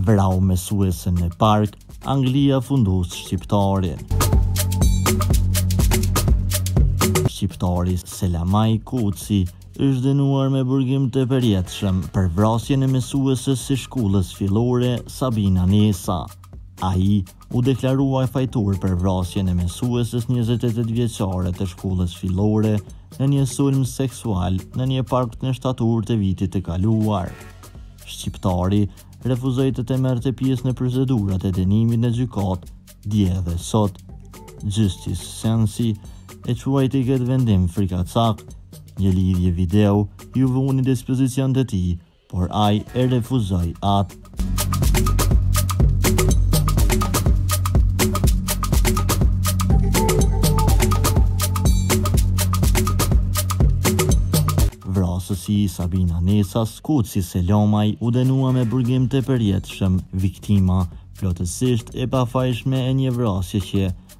Vrau mësuesen në park, Anglia fundos shqiptarin. Shqiptari Selamaj Kuci është dënuar me burgim të përjetshëm për vrasjen e mësueses së shkollës fillore Sabina Nesa. Ai u deklarua fajtor për vrasjen e mësueses njëzet e tetë vjeçare të shkollës fillore në një sulm seksual në një park në shtator të vitit të kaluar. Shqiptari refuzoi të të merrte pjesë në procedurat e dënimit në gjykatë dje dhe sot. Justice Sensi e quajti këtë vendim frikacak. Një lidhje video iu vu në dispozicion të tij por ai e refuzoi atë. Vrasësi i Sabina Nesas, Kuci Selamaj, u dënua me burgim të përjetshëm, viktima, plotësisht e pafajshme e një vrasjeje që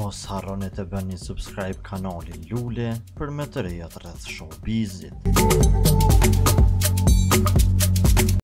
Mos harroni të bëni subscribe kanalin Lule për më të rejat rreth showbizit.